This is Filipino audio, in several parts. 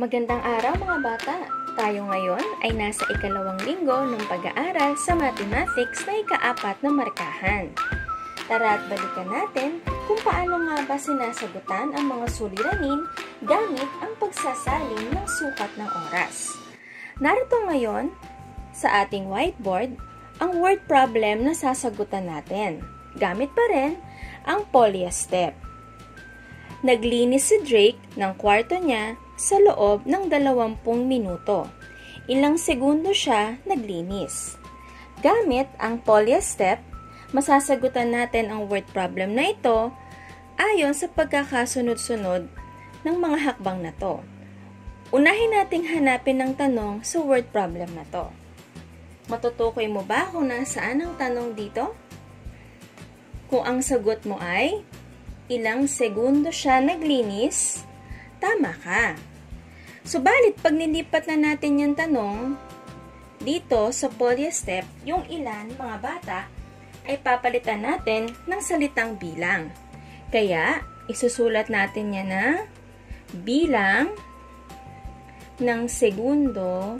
Magandang araw mga bata! Tayo ngayon ay nasa ikalawang linggo ng pag-aaral sa mathematics na ikaapat na markahan. Tara at balikan natin kung paano nga ba sinasagutan ang mga suliranin gamit ang pagsasalin ng sukat ng oras. Narito ngayon sa ating whiteboard ang word problem na sasagutan natin. Gamit pa rin ang polya step. Naglinis si Drake ng kwarto niya sa loob ng 20 minuto. Ilang segundo siya naglinis. Gamit ang polya step, masasagutan natin ang word problem na ito ayon sa pagkakasunod-sunod ng mga hakbang na to. Unahin nating hanapin ang tanong sa word problem na to. Matutukoy mo ba kung nasaan ang tanong dito? Kung ang sagot mo ay ilang segundo siya naglinis, tama ka. Subalit, pag nilipat na natin yung tanong, dito sa polyestep, yung ilan, mga bata, ay papalitan natin ng salitang bilang. Kaya, isusulat natin yan na bilang ng segundo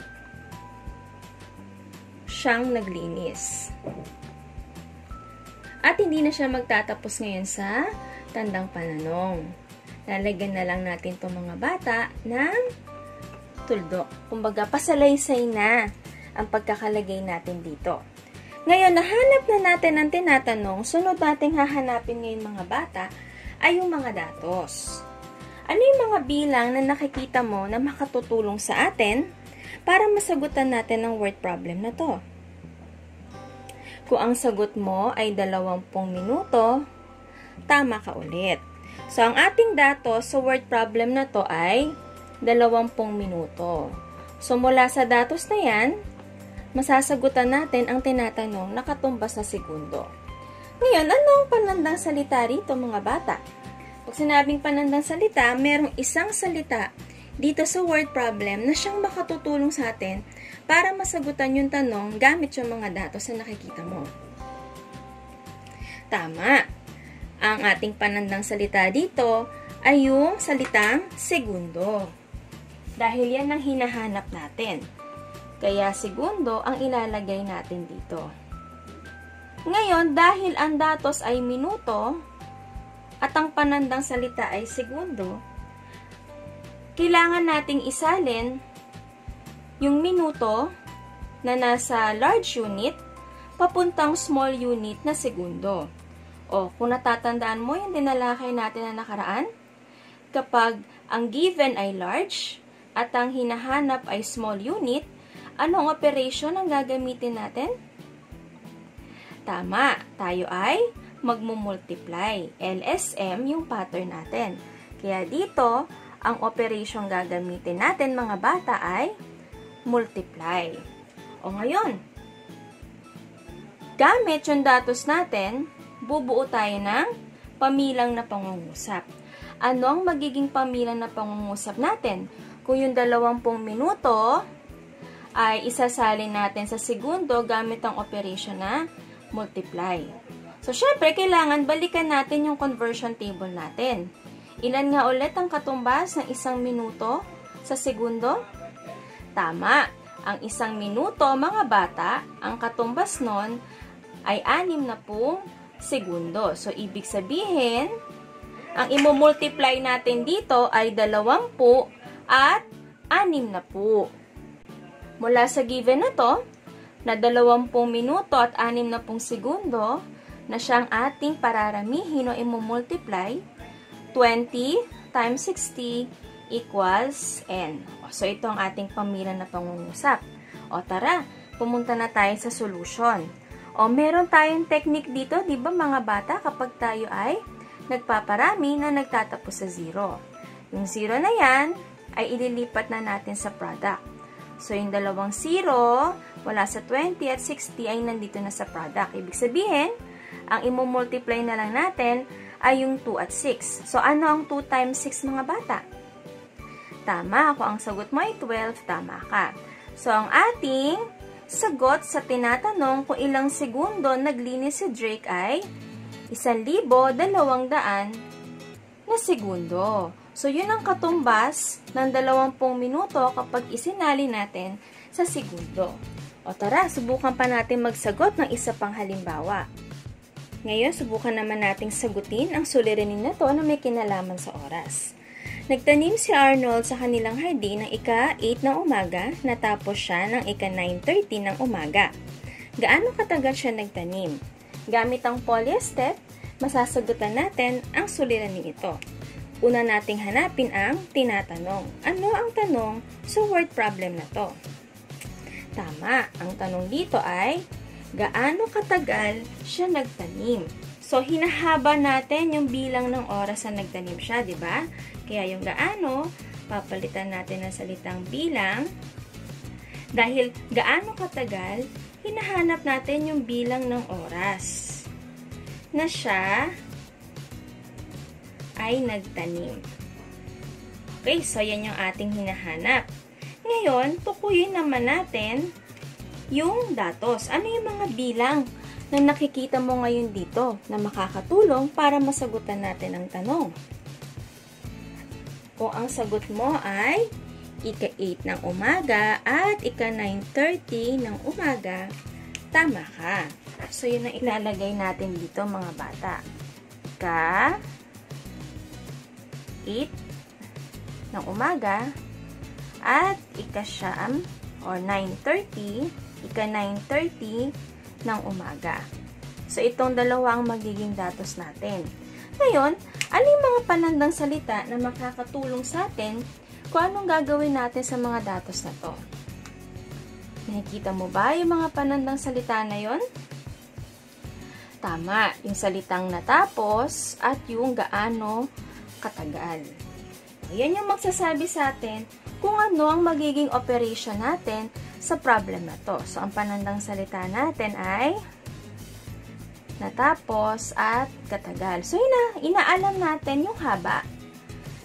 siyang naglinis. At hindi na siya magtatapos ngayon sa tandang pananong. Lalagyan na lang natin itong mga bata ng tuldok. Kumbaga, pasalaysay na ang pagkakalagay natin dito. Ngayon, nahanap na natin ang tinatanong, sunod nating hahanapin ngayon mga bata ay yung mga datos. Ano yung mga bilang na nakikita mo na makatutulong sa atin para masagutan natin ang word problem na to? Kung ang sagot mo ay 20 minuto, tama ka ulit. So, ang ating datos sa word problem na to ay 20 minuto. So, mula sa datos na yan, masasagutan natin ang tinatanong na katumbas sa segundo. Ngayon, ano ang panandang salita rito mga bata? Pag sinabing panandang salita, merong isang salita dito sa word problem na siyang makatutulong sa atin para masagutan yung tanong gamit yung mga datos na nakikita mo. Tama! Ang ating panandang salita dito ay yung salitang segundo. Dahil yan ang hinahanap natin. Kaya segundo ang ilalagay natin dito. Ngayon, dahil ang datos ay minuto at ang panandang salita ay segundo, kailangan nating isalin yung minuto na nasa large unit papuntang small unit na segundo. O, kung natatandaan mo yung dinalakay natin na nakaraan, kapag ang given ay large at ang hinahanap ay small unit, anong operation ang gagamitin natin? Tama, tayo ay magmumultiply. LSM yung pattern natin. Kaya dito, ang operation gagamitin natin mga bata ay multiply. O ngayon, gamit yung datos natin, bubuo tayo ng pamilang na pangungusap. Ano ang magiging pamilang na pangungusap natin? Kung yung 20 minuto ay isasalin natin sa segundo gamit ang operation na multiply. So, syempre, kailangan balikan natin yung conversion table natin. Ilan nga ulit ang katumbas ng isang minuto sa segundo? Tama. Ang isang minuto, mga bata, ang katumbas nun ay anim na pong segundo. So, ibig sabihin, ang imumultiply natin dito ay 20 at 6 na po. Mula sa given na to, na 20 minuto at 6 na pong segundo, na siyang ating pararamihin o imumultiply, 20 times 60 equals n. So, ito ang ating pamilya na pangungusap. O, tara, pumunta na tayo sa solution. O, meron tayong technique dito, di ba mga bata, kapag tayo ay nagpaparami na nagtatapos sa zero. Yung zero na yan, ay ililipat na natin sa product. So, yung dalawang zero, wala sa 20 at 60 ay nandito na sa product. Ibig sabihin, ang imumultiply na lang natin ay yung 2 at 6. So, ano ang 2 times 6 mga bata? Tama. Kung ang sagot mo ay 12, tama ka. So, ang ating sagot sa tinatanong kung ilang segundo naglinis si Drake ay 1,200 na segundo. So, yun ang katumbas ng 20 minuto kapag isinali natin sa segundo. O tara, subukan pa natin magsagot ng isa pang halimbawa. Ngayon, subukan naman nating sagutin ang suliranin na to na may kinalaman sa oras. Nagtanim si Arnold sa kanilang hardin ng ika-8 ng umaga, natapos siya ng ika-9.30 ng umaga. Gaano katagal siya nagtanim? Gamit ang polyester, masasagutan natin ang suliranin ito. Una nating hanapin ang tinatanong. Ano ang tanong sa word problem na to? Tama, ang tanong dito ay, gaano katagal siya nagtanim? So, hinahaba natin yung bilang ng oras na nagtanim siya, di ba? Kaya yung gaano, papalitan natin ng salitang bilang. Dahil gaano katagal, hinahanap natin yung bilang ng oras na siya ay nagtanim. Okay, so yan yung ating hinahanap. Ngayon, tukuyin naman natin yung datos. Ano yung mga bilang na nakikita mo ngayon dito na makakatulong para masagutan natin ang tanong? Kung ang sagot mo ay ika-8 ng umaga at ika-9.30 ng umaga, tama ka. So, yun ang ilalagay natin dito mga bata. Ka 8 ng umaga at ika-siyam or 9.30, ika-9.30 ng umaga. So, itong dalawa ang magiging datos natin. Ngayon, aling mga panandang salita na makakatulong sa atin kung anong gagawin natin sa mga datos na to. Nakikita mo ba yung mga panandang salita na yon? Tama, yung salitang natapos at yung gaano katagal. Yan yung magsasabi sa atin kung ano ang magiging operation natin sa problem na to. So, ang panandang salita natin ay natapos at katagal. So, ina, inaalam natin yung haba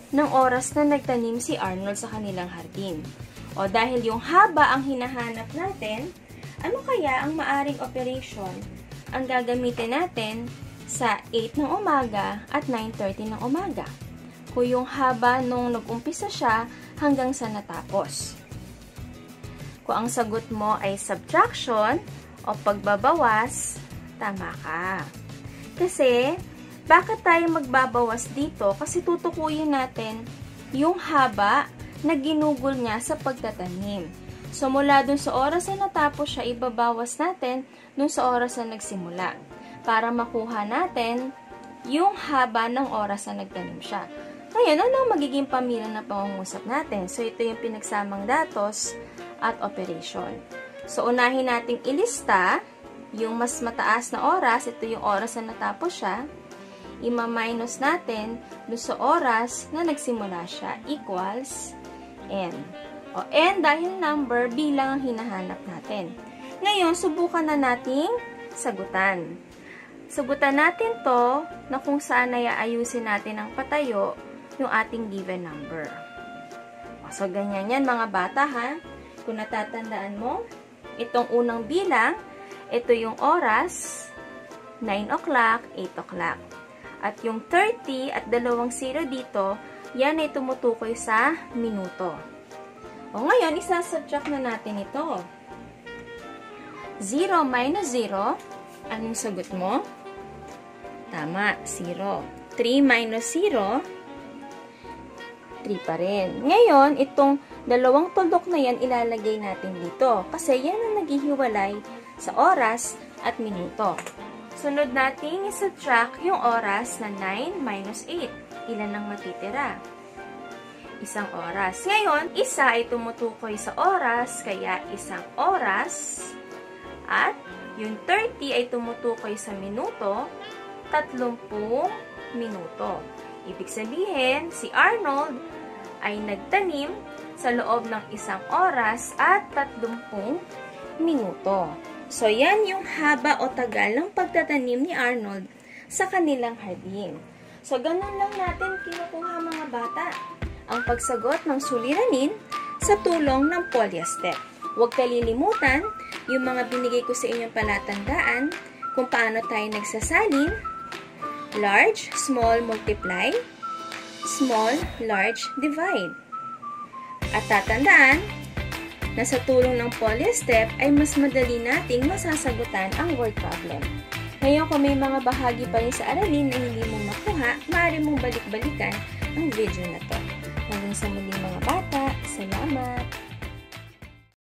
ng oras na nagtanim si Arnold sa kanilang hardin. O dahil yung haba ang hinahanap natin, ano kaya ang maaring operation ang gagamitin natin sa 8 ng umaga at 9.30 ng umaga? ko yung haba nung nag-umpisa siya hanggang sa natapos. Kung ang sagot mo ay subtraction o pagbabawas, tama ka. Kasi, bakit tayo magbabawas dito? Kasi tutukuyin natin yung haba na ginugol niya sa pagtatanim. So, mula dun sa oras na natapos siya, ibabawas natin dun sa oras na nagsimula para makuha natin yung haba ng oras na nagtanim siya. Ngayon, ano ang magiging pamilya na pangungusap natin? So, ito yung pinagsamang datos at operation. So, unahin nating ilista yung mas mataas na oras. Ito yung oras na natapos siya. Ima-minus natin doon sa oras na nagsimula siya equals n. O, n dahil number, bilang ang hinahanap natin. Ngayon, subukan na nating sagutan. Sagutan natin to na kung saan ay ayusin natin ang patayo yung ating given number. So, ganyan yan mga bata ha. Kung natatandaan mo, itong unang bilang, ito yung oras, 9 o'clock, 8 o'clock. At yung 30 at dalawang 0 dito, yan ay tumutukoy sa minuto. O ngayon, isasubtract na natin ito. 0 minus 0, anong sagot mo? Tama, 0. 3 minus 0, 3 pa rin. Ngayon, itong dalawang tuldok na yan ilalagay natin dito. Kasi yan ang naghihiwalay sa oras at minuto. Sunod natin i-subtract yung oras na 9 minus 8. Ilan ang matitira? Isang oras. Ngayon, isa ay tumutukoy sa oras, kaya isang oras. At yung 30 ay tumutukoy sa minuto, 30 minuto. Ibig sabihin, si Arnold ay nagtanim sa loob ng isang oras at 30 minuto. So, yan yung haba o tagal ng pagtatanim ni Arnold sa kanilang hardin. So, ganun lang natin kinukuha mga bata ang pagsagot ng suliranin sa tulong ng polyester. Huwag kalilimutan yung mga binigay ko sa inyong palatandaan kung paano tayo nagsasalin, large, small, multiply, small, large, divide. At tatandaan na sa tulong ng polystep ay mas madali nating masasagutan ang word problem. Ngayon kung may mga bahagi pa rin sa aralin na hindi mo makuha, maaari mong balik-balikan ang video na to. Hanggang sa muli mga bata, salamat!